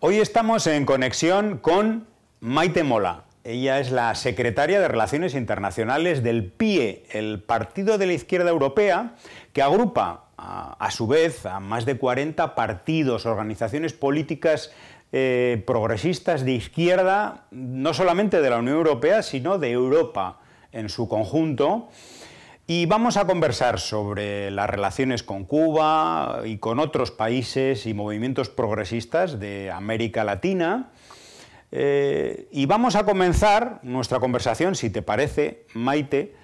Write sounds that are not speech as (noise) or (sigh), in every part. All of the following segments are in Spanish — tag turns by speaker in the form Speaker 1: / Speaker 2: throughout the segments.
Speaker 1: Hoy estamos en conexión con Maite Mola. Ella es la secretaria de Relaciones Internacionales del PIE, el Partido de la Izquierda Europea, que agrupa a, su vez a más de 40 partidos, organizaciones políticas eh, progresistas de izquierda, no solamente de la Unión Europea, sino de Europa en su conjunto. Y vamos a conversar sobre las relaciones con Cuba y con otros países y movimientos progresistas de América Latina. Eh, y vamos a comenzar nuestra conversación, si te parece, Maite,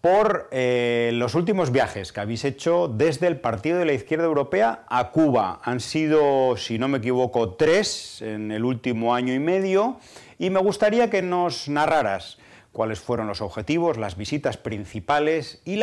Speaker 1: por eh, los últimos viajes que habéis hecho desde el Partido de la Izquierda Europea a Cuba. Han sido, si no me equivoco, tres en el último año y medio. Y me gustaría que nos narraras cuáles fueron los objetivos, las visitas principales y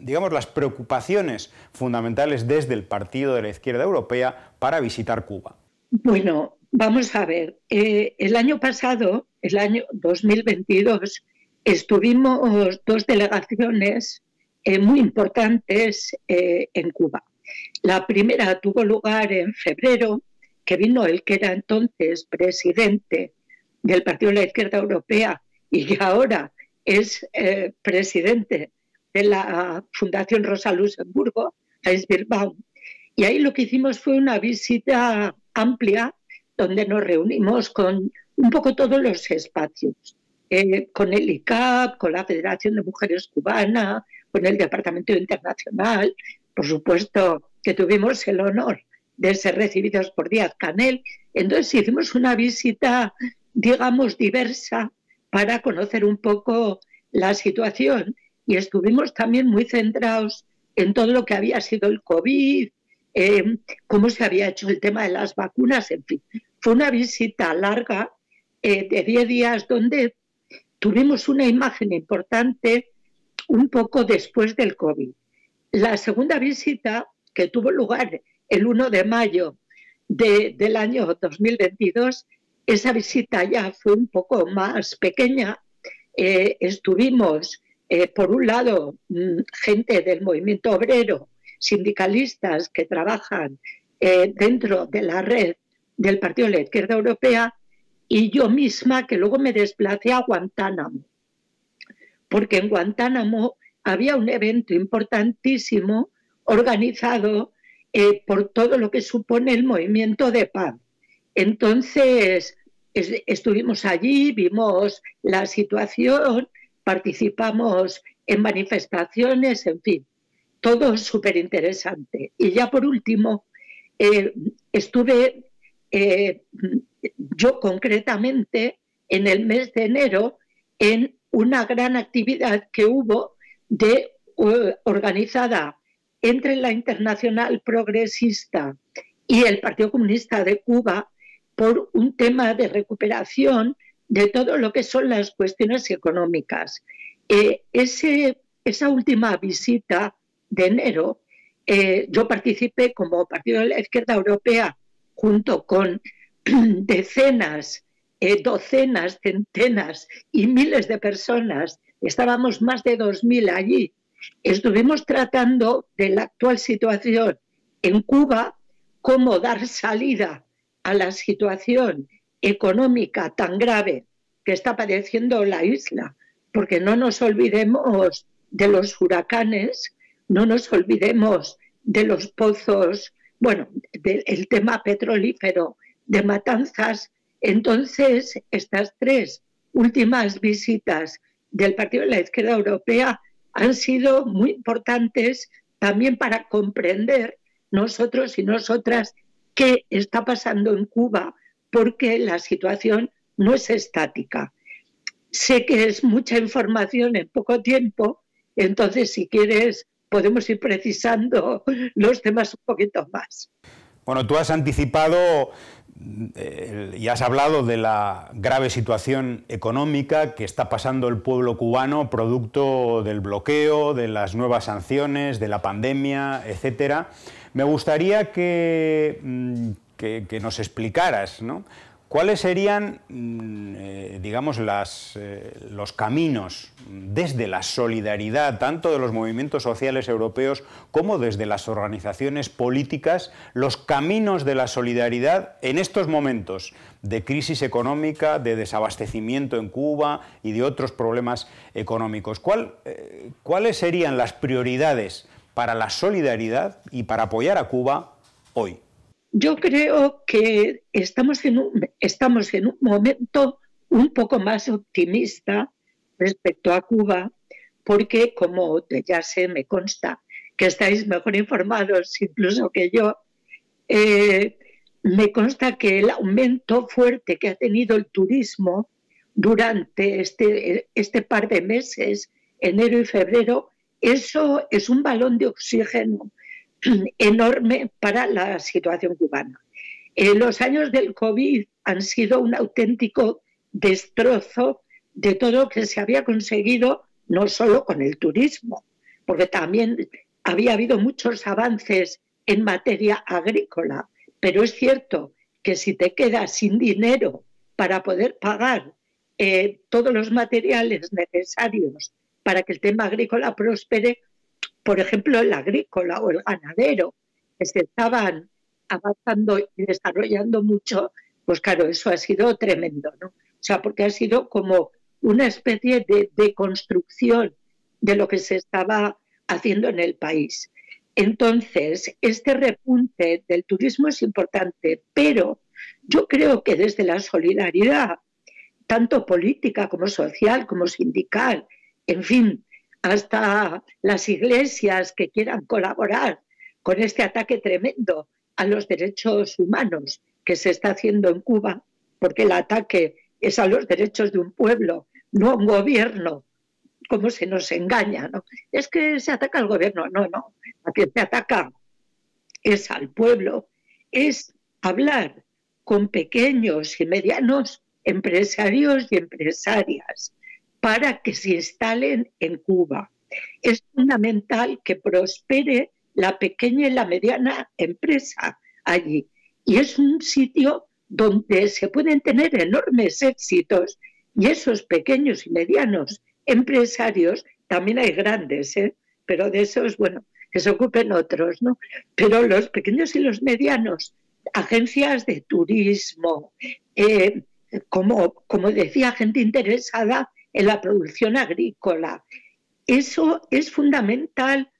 Speaker 1: digamos, las preocupaciones fundamentales desde el Partido de la Izquierda Europea para visitar Cuba.
Speaker 2: Bueno, vamos a ver. Eh, el año pasado, el año 2022, estuvimos dos delegaciones eh, muy importantes eh, en Cuba. La primera tuvo lugar en febrero, que vino el que era entonces presidente del Partido de la Izquierda Europea, y que ahora es eh, presidente de la Fundación Rosa Luxemburgo, Heinz Birbaum. Y ahí lo que hicimos fue una visita amplia donde nos reunimos con un poco todos los espacios, eh, con el ICAP, con la Federación de Mujeres Cubana, con el Departamento Internacional, por supuesto que tuvimos el honor de ser recibidos por Díaz Canel. Entonces hicimos una visita, digamos, diversa para conocer un poco la situación y estuvimos también muy centrados en todo lo que había sido el COVID, cómo se había hecho el tema de las vacunas, en fin. Fue una visita larga eh, de 10 días donde tuvimos una imagen importante un poco después del COVID. La segunda visita, que tuvo lugar el 1 de mayo del año 2022, esa visita ya fue un poco más pequeña. Eh, estuvimos, eh, por un lado, mm, gente del movimiento obrero, sindicalistas que trabajan eh, dentro de la red del Partido de la Izquierda Europea, y yo misma que luego me desplacé a Guantánamo, porque en Guantánamo había un evento importantísimo organizado por todo lo que supone el movimiento de paz. Entonces, estuvimos allí, vimos la situación, participamos en manifestaciones, en fin, todo súper interesante. Y ya por último, eh, estuve eh, yo concretamente en el mes de enero en una gran actividad que hubo de, organizada entre la Internacional Progresista y el Partido Comunista de Cuba por un tema de recuperación de todo lo que son las cuestiones económicas. Eh, esa última visita de enero, eh, yo participé como Partido de la Izquierda Europea junto con (clears throat) decenas, eh, docenas, centenas y miles de personas, estábamos más de 2.000 allí, estuvimos tratando de la actual situación en Cuba, cómo dar salida a la situación económica tan grave que está padeciendo la isla, porque no nos olvidemos de los huracanes, no nos olvidemos de los pozos, bueno, del tema petrolífero de matanzas. Entonces, estas tres últimas visitas del Partido de la Izquierda Europea han sido muy importantes también para comprender nosotros y nosotras qué está pasando en Cuba porque la situación no es estática. Sé que es mucha información en poco tiempo, entonces si quieres podemos ir precisando los temas un poquito más.
Speaker 1: Bueno, tú has anticipado eh, y has hablado de la grave situación económica que está pasando el pueblo cubano producto del bloqueo, de las nuevas sanciones, de la pandemia, etcétera. Me gustaría que, mm, nos explicaras ¿Cuáles serían, mm, eh, digamos, las, eh, los caminos desde la solidaridad, tanto de los movimientos sociales europeos como desde las organizaciones políticas, los caminos de la solidaridad en estos momentos de crisis económica, de desabastecimiento en Cuba y de otros problemas económicos? Eh, ¿Cuáles serían las prioridades para la solidaridad y para apoyar a Cuba hoy?
Speaker 2: Yo creo que estamos en, un, estamos en un momento un poco más optimista respecto a Cuba, porque como ya sé, me consta que estáis mejor informados incluso que yo, eh, me consta que el aumento fuerte que ha tenido el turismo durante este, este par de meses, enero y febrero, eso es un balón de oxígeno (clears throat) enorme para la situación cubana. Eh, los años del COVID han sido un auténtico destrozo de todo lo que se había conseguido, no solo con el turismo, porque también había habido muchos avances en materia agrícola, pero es cierto que si te quedas sin dinero para poder pagar eh, todos los materiales necesarios para que el tema agrícola prospere, por ejemplo, el agrícola o el ganadero, que se estaban avanzando y desarrollando mucho, pues claro, eso ha sido tremendo, ¿no? O sea, porque ha sido como una especie de, de construcción de lo que se estaba haciendo en el país. Entonces, este repunte del turismo es importante, pero yo creo que desde la solidaridad, tanto política como social, como sindical, en fin, hasta las iglesias que quieran colaborar con este ataque tremendo a los derechos humanos que se está haciendo en Cuba, porque el ataque es a los derechos de un pueblo, no a un gobierno, como se nos engaña, ¿no? Es que se ataca al gobierno, no, no, a quien se ataca es al pueblo, es hablar con pequeños y medianos empresarios y empresarias, para que se instalen en Cuba. Es fundamental que prospere la pequeña y la mediana empresa allí. Y es un sitio donde se pueden tener enormes éxitos y esos pequeños y medianos empresarios, también hay grandes, ¿eh? pero de esos, bueno, que se ocupen otros, ¿no? Pero los pequeños y los medianos, agencias de turismo, eh, como, como decía, gente interesada en la producción agrícola. Eso es fundamental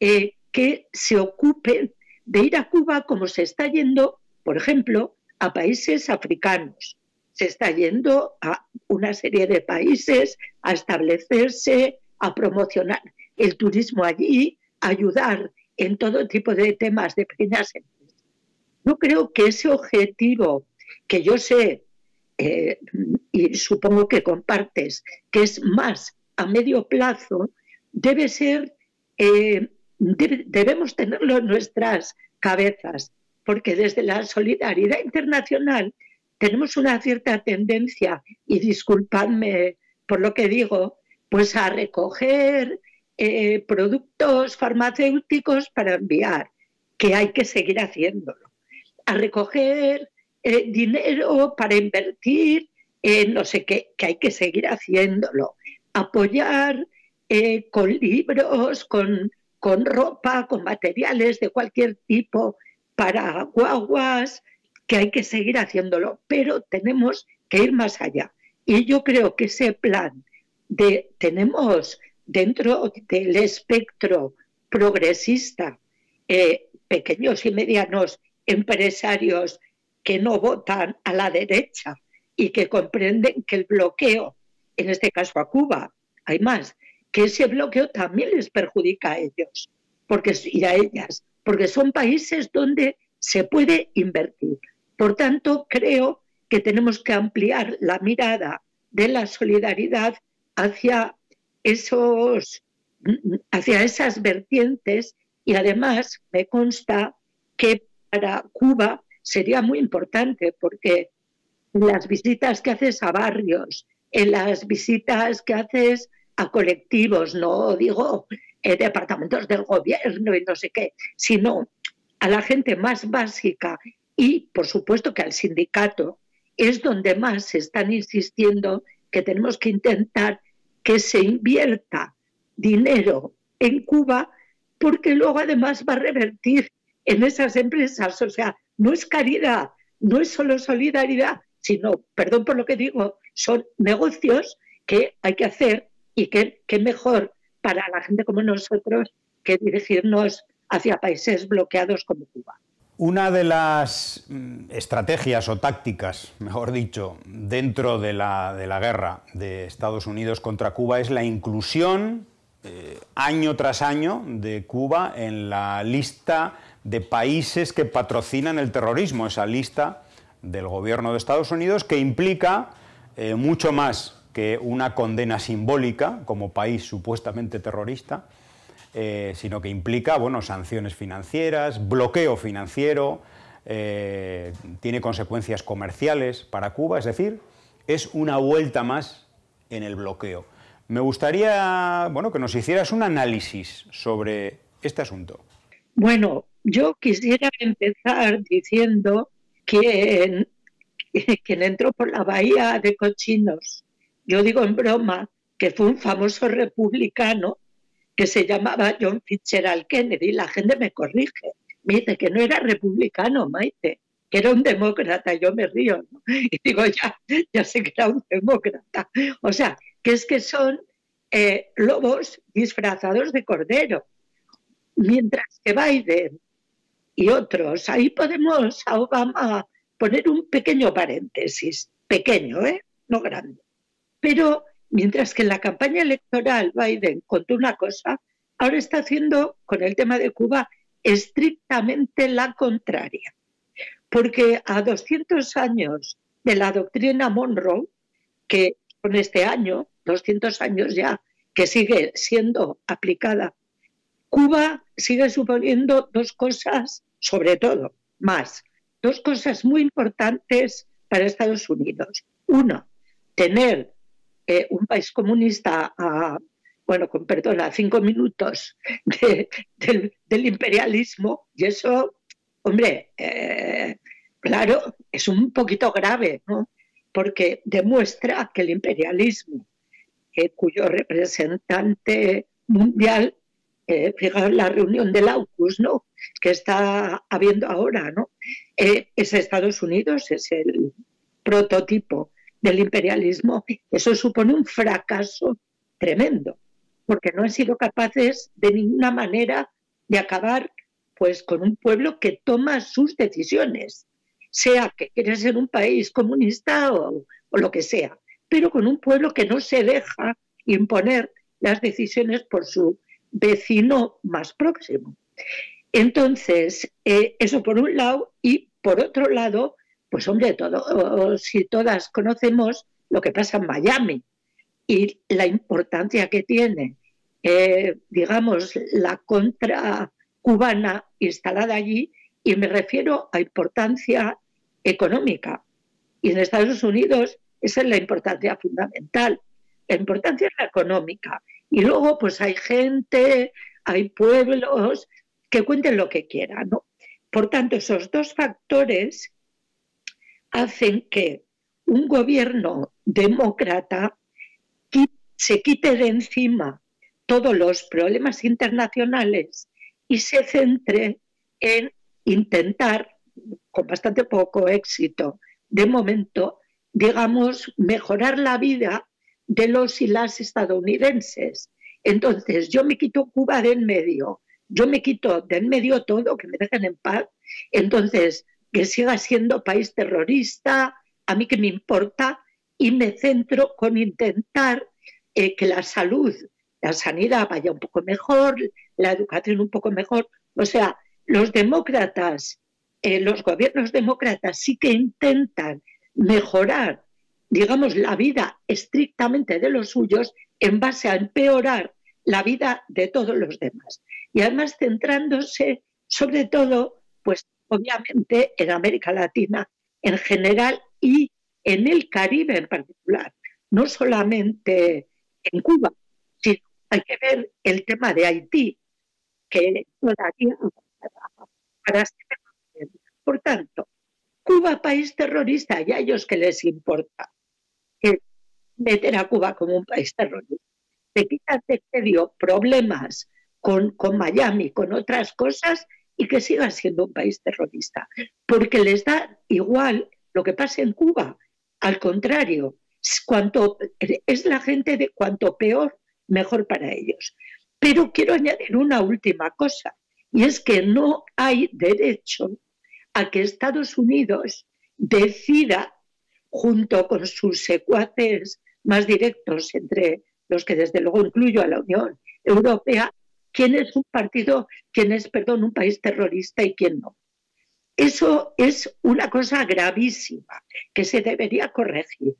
Speaker 2: eh, que se ocupen de ir a Cuba como se está yendo, por ejemplo, a países africanos. Se está yendo a una serie de países a establecerse, a promocionar el turismo allí, a ayudar en todo tipo de temas de pequeñas empresas. Yo creo que ese objetivo, que yo sé eh, y supongo que compartes, que es más a medio plazo, debe ser, eh, debemos tenerlo en nuestras cabezas, porque desde la solidaridad internacional tenemos una cierta tendencia, y disculpadme por lo que digo, pues a recoger eh, productos farmacéuticos para enviar, que hay que seguir haciéndolo, a recoger eh, dinero para invertir en no sé qué, que hay que seguir haciéndolo. Apoyar eh, con libros, con, con ropa, con materiales de cualquier tipo para guaguas, que hay que seguir haciéndolo, pero tenemos que ir más allá. Y yo creo que ese plan de tenemos dentro del espectro progresista eh, pequeños y medianos empresarios que no votan a la derecha y que comprenden que el bloqueo, en este caso a Cuba, hay más, que ese bloqueo también les perjudica a ellos porque, y a ellas, porque son países donde se puede invertir. Por tanto, creo que tenemos que ampliar la mirada de la solidaridad hacia esos hacia esas vertientes y además me consta que para Cuba sería muy importante porque las visitas que haces a barrios, en las visitas que haces a colectivos, no digo eh, departamentos del gobierno y no sé qué, sino a la gente más básica y, por supuesto, que al sindicato es donde más se están insistiendo que tenemos que intentar que se invierta dinero en Cuba porque luego además va a revertir en esas empresas. O sea, no es caridad, no es solo solidaridad, sino, perdón por lo que digo, son negocios que hay que hacer y que, que mejor para la gente como nosotros que dirigirnos hacia países bloqueados como Cuba.
Speaker 1: Una de las mm, estrategias o tácticas, mejor dicho, dentro de la, de la guerra de Estados Unidos contra Cuba es la inclusión eh, año tras año de Cuba en la lista de países que patrocinan el terrorismo, esa lista del gobierno de Estados Unidos que implica eh, mucho más que una condena simbólica como país supuestamente terrorista, eh, sino que implica bueno, sanciones financieras, bloqueo financiero, eh, tiene consecuencias comerciales para Cuba, es decir, es una vuelta más en el bloqueo. Me gustaría bueno, que nos hicieras un análisis sobre este asunto.
Speaker 2: Bueno, yo quisiera empezar diciendo que (laughs) quien entró por la bahía de Cochinos, yo digo en broma que fue un famoso republicano que se llamaba John Fitzgerald Kennedy. La gente me corrige, me dice que no era republicano, Maite, que era un demócrata. Yo me río (laughs) y digo, ya, ya sé que era un demócrata. O sea, que es que son eh, lobos disfrazados de cordero. Mientras que Biden y otros, ahí podemos a Obama poner un pequeño paréntesis, pequeño, ¿eh? no grande. Pero Mientras que en la campaña electoral Biden contó una cosa, ahora está haciendo con el tema de Cuba estrictamente la contraria. Porque a 200 años de la doctrina Monroe, que con este año, 200 años ya, que sigue siendo aplicada, Cuba sigue suponiendo dos cosas, sobre todo, más, dos cosas muy importantes para Estados Unidos. Uno, tener eh, un país comunista a, bueno, con perdón, a cinco minutos (laughs) del, imperialismo, y eso, hombre, eh, claro, es un poquito grave, ¿no? Porque demuestra que el imperialismo, eh, cuyo representante mundial, fijaos la reunión del AUKUS, ¿no? Que está habiendo ahora, ¿no? es Estados Unidos, es el prototipo del imperialismo, eso supone un fracaso tremendo, porque no han sido capaces de ninguna manera de acabar pues con un pueblo que toma sus decisiones, sea que quiere ser un país comunista o lo que sea, pero con un pueblo que no se deja imponer las decisiones por su vecino más próximo. Entonces, eh, eso por un lado, y por otro lado, pues hombre, todo, si todas conocemos lo que pasa en Miami y la importancia que tiene, eh, digamos, la contra cubana instalada allí, y me refiero a importancia económica. Y en Estados Unidos esa es la importancia fundamental. La importancia es la económica. Y luego, pues hay gente, hay pueblos que cuenten lo que quieran. ¿no? Por tanto, esos dos factores hacen que un gobierno demócrata se quite de encima todos los problemas internacionales y se centre en intentar, con bastante poco éxito, de momento, digamos, mejorar la vida de los y las estadounidenses. Entonces, yo me quito Cuba de en medio, yo me quito de en medio todo, que me dejen en paz. Entonces, que siga siendo país terrorista, a mí que me importa, y me centro con intentar eh, que la salud, la sanidad vaya un poco mejor, la educación un poco mejor. O sea, los demócratas, eh, los gobiernos demócratas sí que intentan mejorar, digamos, la vida estrictamente de los suyos en base a empeorar la vida de todos los demás. Y además centrándose sobre todo, pues obviamente en América Latina en general y en el Caribe en particular, no solamente en Cuba, sino hay que ver el tema de Haití, que todavía para Por tanto, Cuba, país terrorista, y a ellos que les importa meter a Cuba como un país terrorista. Se quitan de medio problemas con, con Miami, con otras cosas, y que siga siendo un país terrorista, porque les da igual lo que pase en Cuba. Al contrario, cuanto, es la gente de cuanto peor, mejor para ellos. Pero quiero añadir una última cosa, y es que no hay derecho a que Estados Unidos decida, junto con sus secuaces más directos, entre los que desde luego incluyo a la Unión Europea, quién es un partido, quién es, perdón, un país terrorista y quién no. Eso es una cosa gravísima que se debería corregir.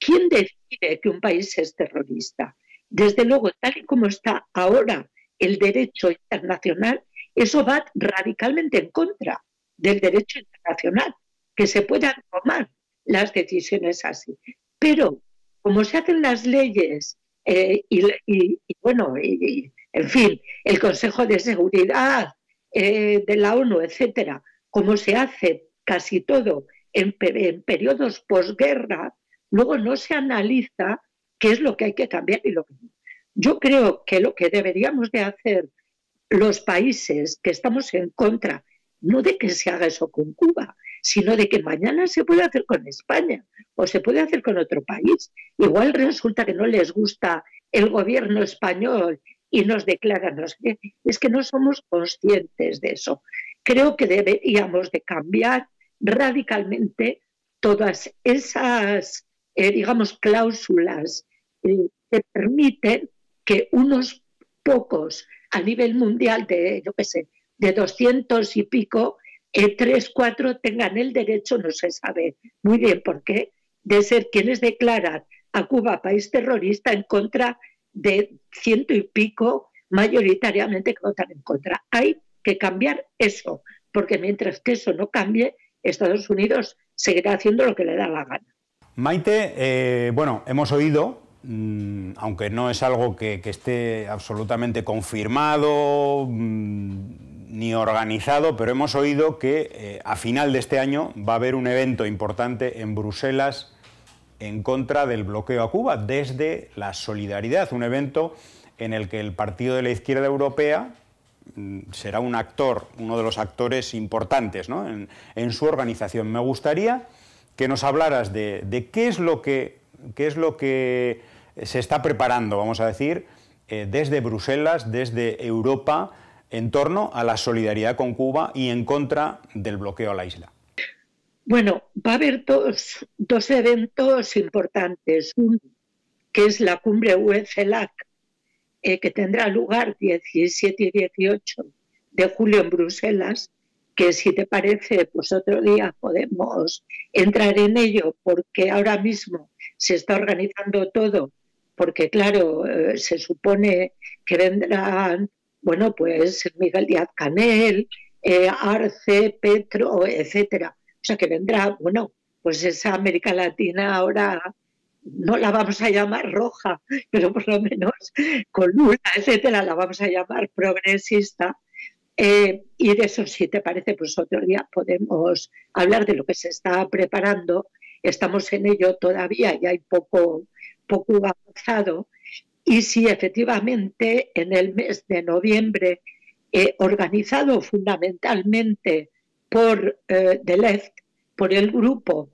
Speaker 2: ¿Quién decide que un país es terrorista? Desde luego, tal y como está ahora el derecho internacional, eso va radicalmente en contra del derecho internacional, que se puedan tomar las decisiones así. Pero como se hacen las leyes eh, y, bueno, en fin, el Consejo de Seguridad eh, de la ONU, etcétera, como se hace casi todo en, periodos posguerra, luego no se analiza qué es lo que hay que cambiar y lo que no. Yo creo que lo que deberíamos de hacer los países que estamos en contra, no de que se haga eso con Cuba, sino de que mañana se puede hacer con España o se puede hacer con otro país. Igual resulta que no les gusta el gobierno español y nos declaran, es que no somos conscientes de eso. Creo que deberíamos de cambiar radicalmente todas esas, eh, digamos, cláusulas eh, que permiten que unos pocos a nivel mundial de, yo qué sé, de 200 y pico, eh, tres, cuatro tengan el derecho, no se sabe muy bien por qué, de ser quienes declaran a Cuba país terrorista en contra de ciento y pico mayoritariamente que votan en contra. Hay que cambiar eso, porque mientras que eso no cambie, Estados Unidos seguirá haciendo lo que le da la gana.
Speaker 1: Maite, eh, bueno, hemos oído, mm, aunque no es algo que, esté absolutamente confirmado mm, ni organizado, pero hemos oído que eh, a final de este año va a haber un evento importante en Bruselas en contra del bloqueo a Cuba desde la solidaridad, un evento en el que el Partido de la Izquierda Europea mm, será un actor, uno de los actores importantes en, su organización. Me gustaría que nos hablaras de, qué, es lo que, qué es lo que se está preparando, vamos a decir, eh, desde Bruselas, desde Europa, en torno a la solidaridad con Cuba y en contra del bloqueo a la isla.
Speaker 2: Bueno, va a haber dos, eventos importantes. Uno, que es la cumbre UECELAC, eh, que tendrá lugar 17 y 18 de julio en Bruselas, que si te parece, pues otro día podemos entrar en ello, porque ahora mismo se está organizando todo, porque claro, eh, se supone que vendrán, bueno, pues Miguel Díaz Canel, eh, Arce, Petro, etcétera o sea que vendrá, bueno, pues esa América Latina ahora no la vamos a llamar roja, (laughs) pero por lo menos con Lula, etcétera, la vamos a llamar progresista. Eh, y de eso, si te parece, pues otro día podemos hablar de lo que se está preparando. Estamos en ello todavía y hay poco, poco avanzado. Y si efectivamente en el mes de noviembre, organizado fundamentalmente por eh, Left, por el grupo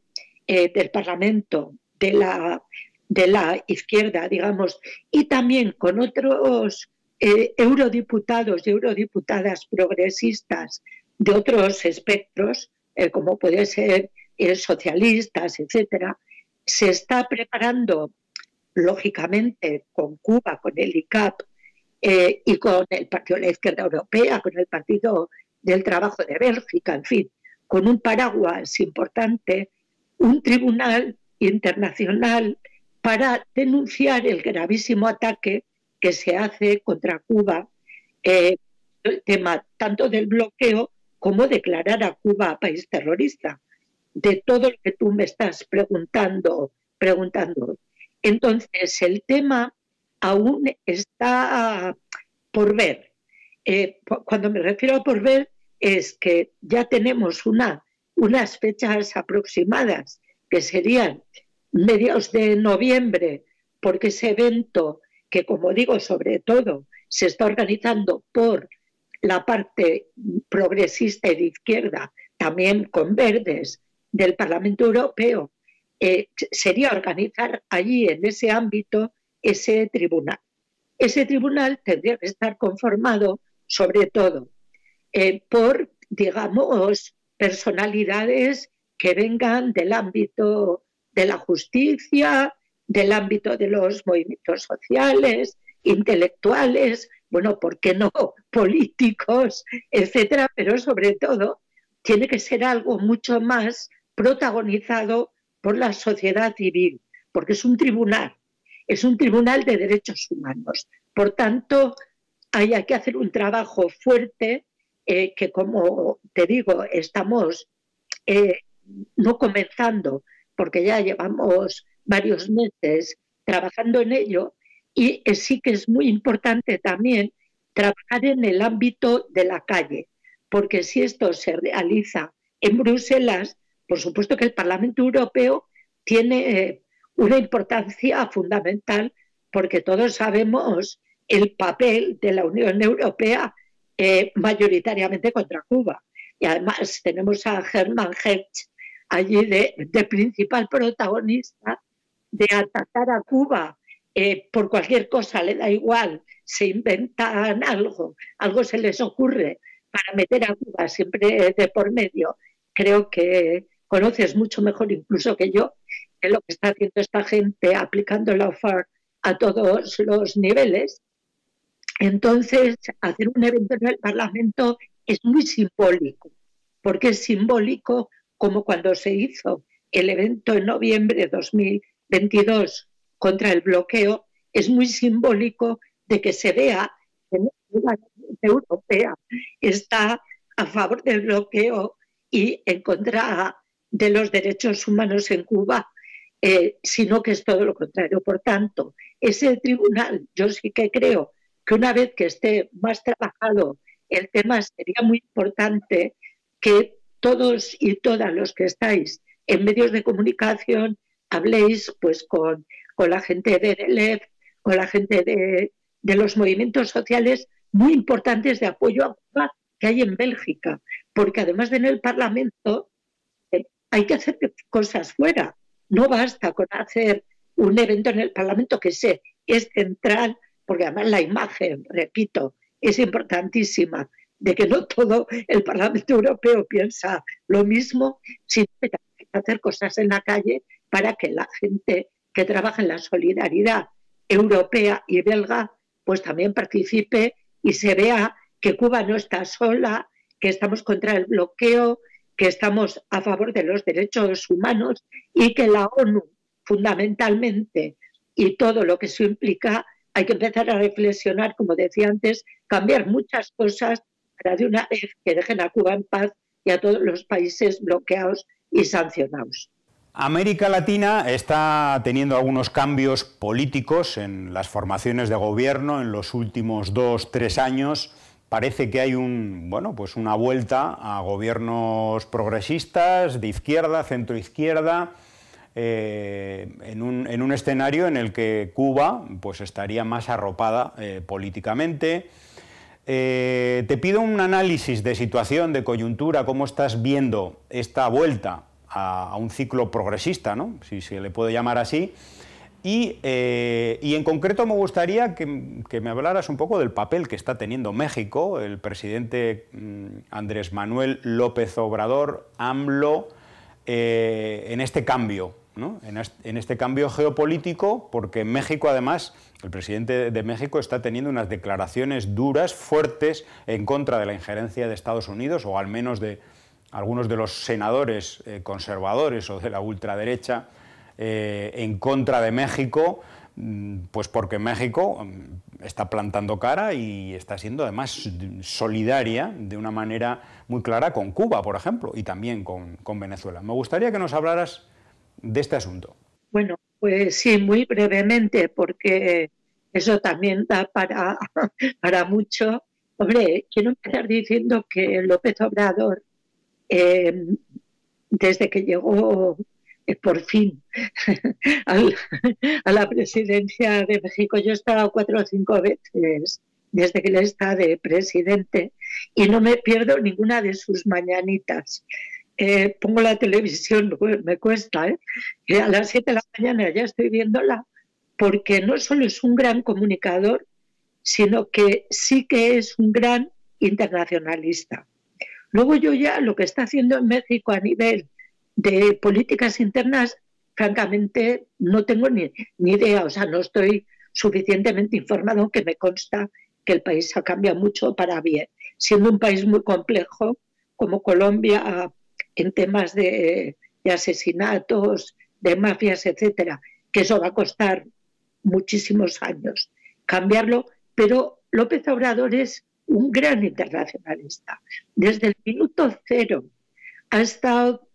Speaker 2: eh, del Parlamento de la, de la izquierda, digamos, y también con otros eh, eurodiputados y eurodiputadas progresistas de otros espectros, eh, como puede ser socialistas, etcétera, se está preparando, lógicamente, con Cuba, con el ICAP y con el Partido de la Izquierda Europea, con el Partido del Trabajo de Bélgica, en fin, con un paraguas importante, un tribunal internacional para denunciar el gravísimo ataque que se hace contra Cuba, eh, el tema tanto del bloqueo como declarar a Cuba país terrorista, de todo lo que tú me estás preguntando, preguntando. Entonces, el tema aún está por ver. Eh, cuando me refiero a por ver, es que ya tenemos una unas fechas aproximadas, que serían medios de noviembre, porque ese evento, que como digo, sobre todo se está organizando por la parte progresista y de izquierda, también con verdes del Parlamento Europeo, eh, sería organizar allí, en ese ámbito, ese tribunal. Ese tribunal tendría que estar conformado, sobre todo, eh, por, digamos, personalidades que vengan del ámbito de la justicia, del ámbito de los movimientos sociales, intelectuales, bueno, ¿por qué no? (laughs) Políticos, etcétera, pero sobre todo tiene que ser algo mucho más protagonizado por la sociedad civil, porque es un tribunal, es un tribunal de derechos humanos. Por tanto, hay que hacer un trabajo fuerte eh, que, como te digo, estamos eh, no comenzando, porque ya llevamos varios meses trabajando en ello, y sí que es muy importante también trabajar en el ámbito de la calle, porque si esto se realiza en Bruselas, por supuesto que el Parlamento Europeo tiene eh, una importancia fundamental, porque todos sabemos el papel de la Unión Europea eh, mayoritariamente contra Cuba. Y además tenemos a Hermann Hertz allí de, principal protagonista de atacar a Cuba eh, por cualquier cosa, le da igual, se inventan algo, algo se les ocurre para meter a Cuba siempre de por medio. Creo que conoces mucho mejor incluso que yo que lo que está haciendo esta gente aplicando la OFAR a todos los niveles. Entonces, hacer un evento en el Parlamento es muy simbólico, porque es simbólico como cuando se hizo el evento en noviembre de 2022 contra el bloqueo es muy simbólico de que se vea que la Unión Europea está a favor del bloqueo y en contra de los derechos humanos en Cuba, eh, sino que es todo lo contrario. Por tanto, ese tribunal, yo sí que creo que una vez que esté más trabajado el tema, sería muy importante que todos y todas los que estáis en medios de comunicación habléis pues con con la gente de ELEF, con la gente de, los movimientos sociales muy importantes de apoyo a Cuba que hay en Bélgica, porque además de en el Parlamento hay que hacer cosas fuera. No basta con hacer un evento en el Parlamento que sé, es central, porque además la imagen, repito, es importantísima, de que no todo el Parlamento Europeo piensa lo mismo, sino que hay que hacer cosas en la calle para que la gente que trabaja en la solidaridad europea y belga, pues también participe y se vea que Cuba no está sola, que estamos contra el bloqueo, que estamos a favor de los derechos humanos y que la ONU fundamentalmente y todo lo que eso implica, hay que empezar a reflexionar, como decía antes, cambiar muchas cosas para de una vez que dejen a Cuba en paz y a todos los países bloqueados y sancionados.
Speaker 1: América Latina está teniendo algunos cambios políticos en las formaciones de gobierno en los últimos dos, tres años. Parece que hay un, bueno, pues una vuelta a gobiernos progresistas, de izquierda, centroizquierda, eh, en, un, escenario en el que Cuba pues, estaría más arropada eh, políticamente. Eh, te pido un análisis de situación, de coyuntura, cómo estás viendo esta vuelta a, un ciclo progresista, ¿no? si se le puede llamar así. Y, eh, y, en concreto me gustaría que, me hablaras un poco del papel que está teniendo México, el presidente mm, Andrés Manuel López Obrador, AMLO, eh, en este cambio, este, en, este, cambio geopolítico, porque México además, el presidente de México está teniendo unas declaraciones duras, fuertes, en contra de la injerencia de Estados Unidos, o al menos de, algunos de los senadores eh, conservadores o de la ultraderecha eh, en contra de México, mm, pues porque México mm, está plantando cara y está siendo además solidaria de una manera muy clara con Cuba, por ejemplo, y también con, Venezuela. Me gustaría que nos hablaras de este asunto.
Speaker 2: Bueno, pues sí, muy brevemente, porque eso también da para, (laughs) para mucho. Hombre, quiero empezar diciendo que López Obrador eh, desde que llegó por fin (laughs) a la presidencia de México. Yo he estado cuatro o cinco veces desde que él está de presidente y no me pierdo ninguna de sus mañanitas. Eh, pongo la televisión, (laughs) me cuesta, ¿eh? a las siete de la mañana ya estoy viéndola, porque no solo es un gran comunicador, sino que sí que es un gran internacionalista. Luego yo ya lo que está haciendo en México a nivel de políticas internas, francamente, no tengo ni, ni idea, o sea, no estoy suficientemente informado, aunque me consta que el país ha cambiado mucho para bien, siendo un país muy complejo como Colombia en temas de, de asesinatos, de mafias, etcétera, que eso va a costar muchísimos años cambiarlo, pero López Obrador es un gran internacionalista. Desde el minuto cero ha estado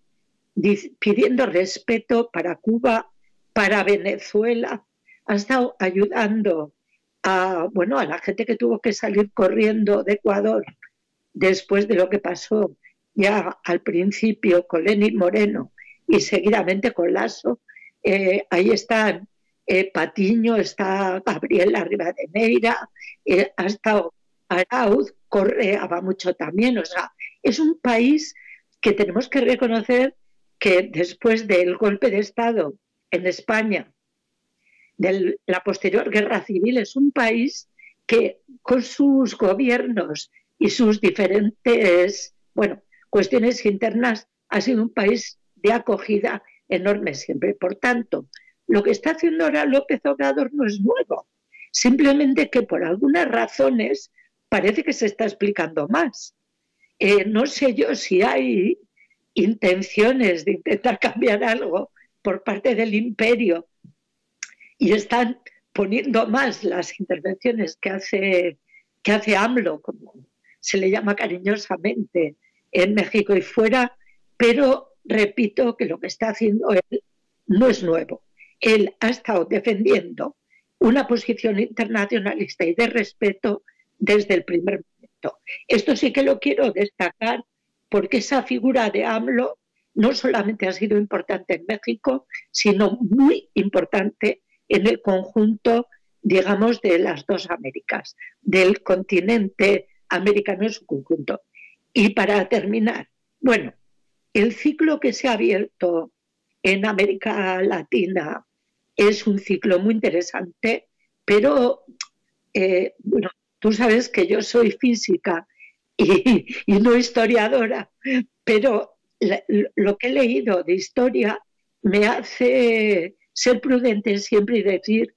Speaker 2: pidiendo respeto para Cuba, para Venezuela, ha estado ayudando a, bueno, a la gente que tuvo que salir corriendo de Ecuador después de lo que pasó ya al principio con Lenin Moreno y seguidamente con Lasso. Eh, ahí están eh, Patiño, está Gabriela Rivadeneira, eh, ha estado Arauz, Correa mucho también. O sea, es un país que tenemos que reconocer que después del golpe de Estado en España, de la posterior guerra civil, es un país que con sus gobiernos y sus diferentes, bueno, cuestiones internas ha sido un país de acogida enorme siempre. Por tanto, lo que está haciendo ahora López Obrador no es nuevo, simplemente que por algunas razones parece que se está explicando más. Eh, no sé yo si hay intenciones de intentar cambiar algo por parte del imperio y están poniendo más las intervenciones que hace, que hace AMLO, como se le llama cariñosamente en México y fuera, pero repito que lo que está haciendo él no es nuevo él ha estado defendiendo una posición internacionalista y de respeto desde el primer momento. Esto sí que lo quiero destacar porque esa figura de AMLO no solamente ha sido importante en México, sino muy importante en el conjunto, digamos, de las dos Américas, del continente americano en su conjunto. Y para terminar, bueno, el ciclo que se ha abierto en América Latina es un ciclo muy interesante, pero eh, bueno, tú sabes que yo soy física (laughs) y, no historiadora, pero lo que he leído de historia me hace ser prudente siempre y decir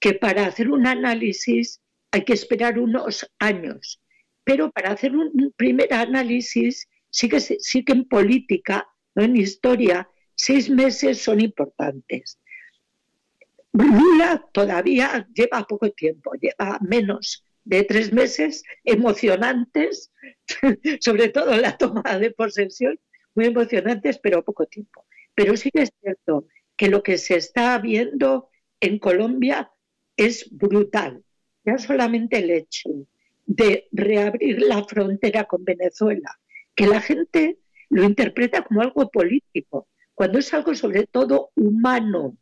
Speaker 2: que para hacer un análisis hay que esperar unos años, pero para hacer un primer análisis sí que, sí que en política, no en historia, seis meses son importantes. Lula todavía lleva poco tiempo, lleva menos de tres meses emocionantes, (laughs) sobre todo la toma de posesión, muy emocionantes, pero poco tiempo. Pero sí que es cierto que lo que se está viendo en Colombia es brutal. Ya solamente el hecho de reabrir la frontera con Venezuela, que la gente lo interpreta como algo político, cuando es algo sobre todo humano,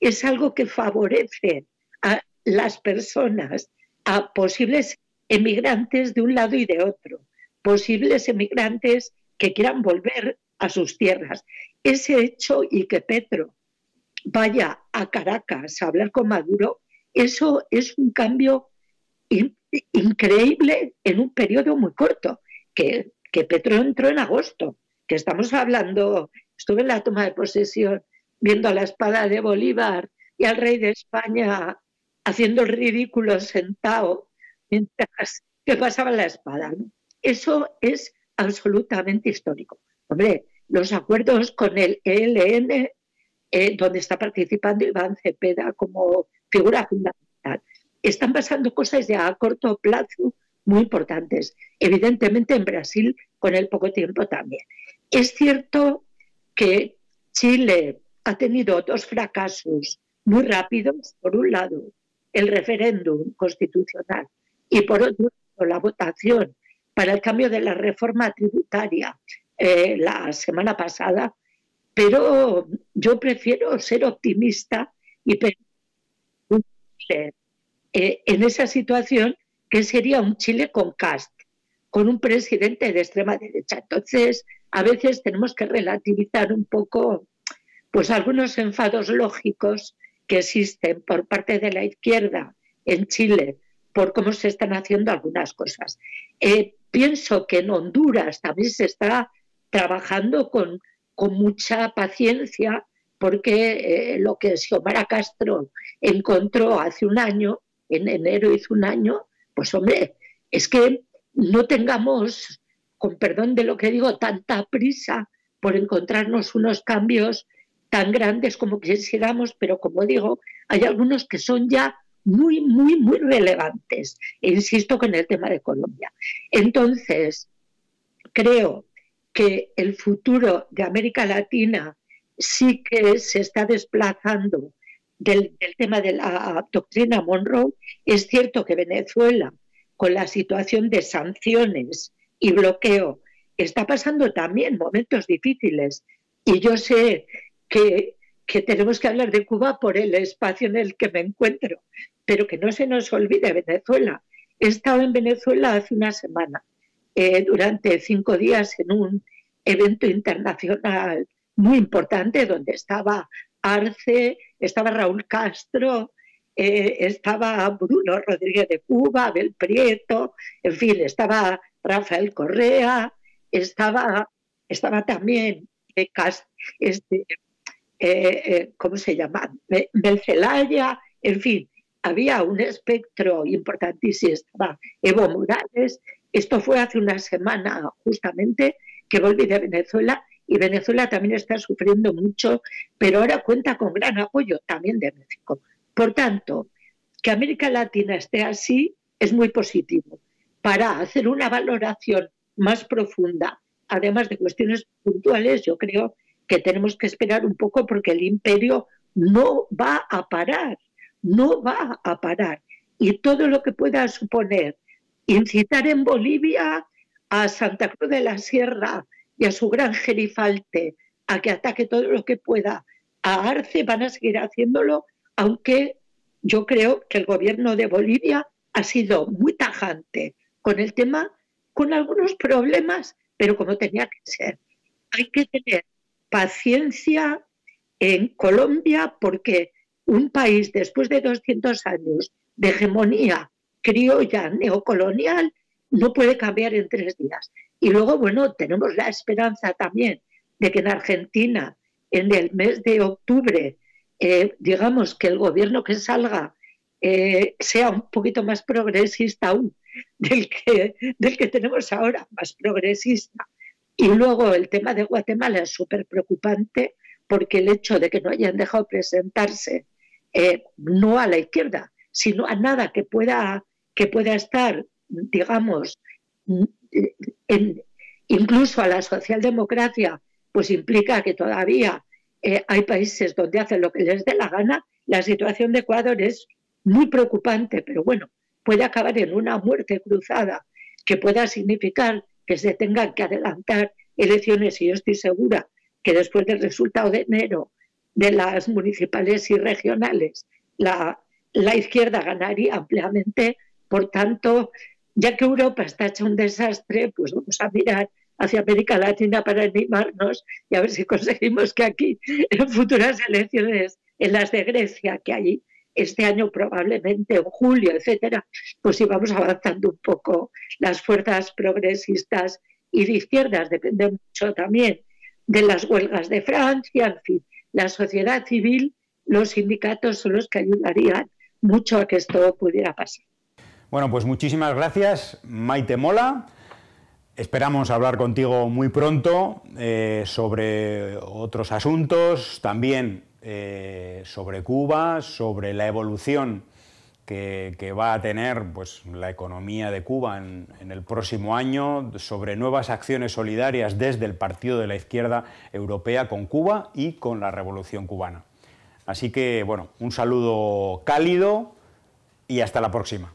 Speaker 2: es algo que favorece a las personas, a posibles emigrantes de un lado y de otro, posibles emigrantes que quieran volver a sus tierras. Ese hecho y que Petro vaya a Caracas a hablar con Maduro, eso es un cambio increíble en un periodo muy corto, que, que Petro entró en agosto, que estamos hablando, estuve en la toma de posesión viendo a la espada de Bolívar y al rey de España haciendo el ridículo sentado mientras que pasaba la espada. Eso es absolutamente histórico. Hombre, los acuerdos con el ELN, eh, donde está participando Iván Cepeda como figura fundamental, están pasando cosas ya a corto plazo muy importantes. Evidentemente en Brasil con el poco tiempo también. Es cierto que Chile, ha tenido dos fracasos muy rápidos. Por un lado, el referéndum constitucional y por otro lado, la votación para el cambio de la reforma tributaria eh, la semana pasada, pero yo prefiero ser optimista y pensar eh, en esa situación que sería un Chile con cast, con un presidente de extrema derecha. Entonces, a veces tenemos que relativizar un poco pues algunos enfados lógicos que existen por parte de la izquierda en Chile por cómo se están haciendo algunas cosas. Eh, pienso que en Honduras también se está trabajando con, con mucha paciencia porque eh, lo que Xiomara Castro encontró hace un año, en enero hizo un año, pues hombre, es que no tengamos, con perdón de lo que digo, tanta prisa por encontrarnos unos cambios tan grandes como quisiéramos, pero como digo, hay algunos que son ya muy, muy, muy relevantes. Insisto con el tema de Colombia. Entonces, creo que el futuro de América Latina sí que se está desplazando del, tema de la doctrina Monroe. Es cierto que Venezuela, con la situación de sanciones y bloqueo, está pasando también momentos difíciles. Y yo sé que, tenemos que hablar de Cuba por el espacio en el que me encuentro, pero que no se nos olvide Venezuela. He estado en Venezuela hace una semana, eh, durante cinco días en un evento internacional muy importante donde estaba Arce, estaba Raúl Castro, eh, estaba Bruno Rodríguez de Cuba, Abel Prieto, en fin, estaba Rafael Correa, estaba, estaba también eh, este, eh, ¿cómo se llama? Belcelaya, en fin, había un espectro importantísimo, estaba Evo Morales. Esto fue hace una semana justamente que volví de Venezuela y Venezuela también está sufriendo mucho, pero ahora cuenta con gran apoyo también de México. Por tanto, que América Latina esté así es muy positivo. Para hacer una valoración más profunda, además de cuestiones puntuales, yo creo que tenemos que esperar un poco porque el imperio no va a parar, no va a parar. Y todo lo que pueda suponer incitar en Bolivia a Santa Cruz de la Sierra y a su gran gerifalte a que ataque todo lo que pueda a Arce, van a seguir haciéndolo, aunque yo creo que el gobierno de Bolivia ha sido muy tajante con el tema, con algunos problemas, pero como tenía que ser. Hay que tener paciencia en Colombia porque un país después de 200 años de hegemonía criolla neocolonial no puede cambiar en tres días. Y luego, bueno, tenemos la esperanza también de que en Argentina, en el mes de octubre, eh, digamos que el gobierno que salga eh, sea un poquito más progresista aún del que, del que tenemos ahora, más progresista. Y luego el tema de Guatemala es súper preocupante porque el hecho de que no hayan dejado presentarse eh, no a la izquierda, sino a nada que pueda, que pueda estar, digamos, incluso a la socialdemocracia, pues implica que todavía eh, hay países donde hacen lo que les dé la gana. La situación de Ecuador es muy preocupante, pero bueno, puede acabar en una muerte cruzada que pueda significar que se tengan que adelantar elecciones y yo estoy segura que después del resultado de enero de las municipales y regionales, la, la izquierda ganaría ampliamente. Por tanto, ya que Europa está hecha un desastre, pues vamos a mirar hacia América Latina para animarnos y a ver si conseguimos que aquí, en futuras elecciones, en las de Grecia, que hay este año probablemente, en julio, etcétera, pues íbamos avanzando un poco las fuerzas progresistas y de izquierdas, depende mucho también de las huelgas de Francia, en fin, la sociedad civil, los sindicatos son los que ayudarían mucho a que esto pudiera pasar.
Speaker 1: Bueno, pues muchísimas gracias, Maite Mola. Esperamos hablar contigo muy pronto eh, sobre otros asuntos, también eh, sobre Cuba, sobre la evolución que, va a tener pues, la economía de Cuba en, en, el próximo año, sobre nuevas acciones solidarias desde el Partido de la Izquierda Europea con Cuba y con la Revolución Cubana. Así que, bueno, un saludo cálido y hasta la próxima.